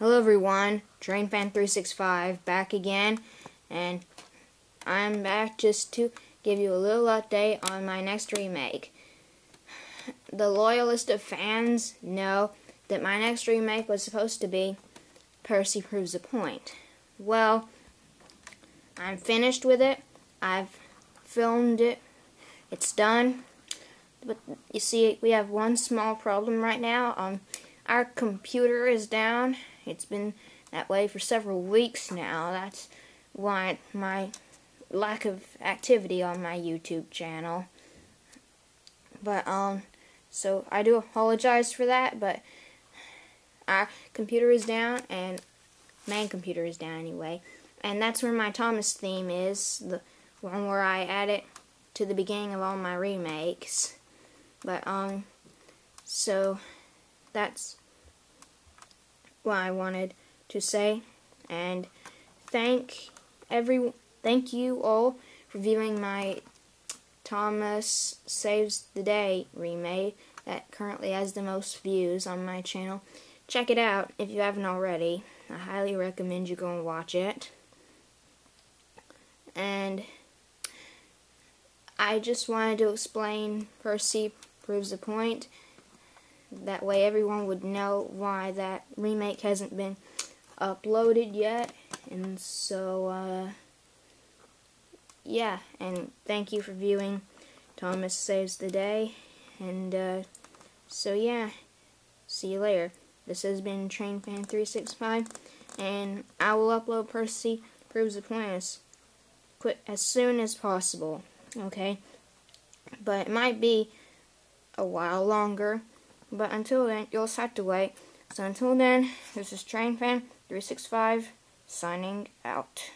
Hello everyone, TrainFan365 back again, and I'm back just to give you a little update on my next remake. The loyalist of fans know that my next remake was supposed to be Percy Proves a Point. Well, I'm finished with it. I've filmed it. It's done. But you see, we have one small problem right now. Um, our computer is down. It's been that way for several weeks now. That's why my lack of activity on my YouTube channel. But, um, so I do apologize for that, but our computer is down, and main computer is down anyway. And that's where my Thomas theme is, the one where I add it to the beginning of all my remakes. But, um, so that's what I wanted to say. And thank every thank you all for viewing my Thomas Saves the Day remake that currently has the most views on my channel. Check it out if you haven't already. I highly recommend you go and watch it. And I just wanted to explain Percy proves a point. That way everyone would know why that remake hasn't been uploaded yet. And so, uh, yeah, and thank you for viewing Thomas Saves the Day. And, uh, so yeah, see you later. This has been TrainFan365, and I will upload Percy Proves the Point quick, as soon as possible, okay? But it might be a while longer, but until then, you'll just have to wait. So until then, this is TrainFan365 signing out.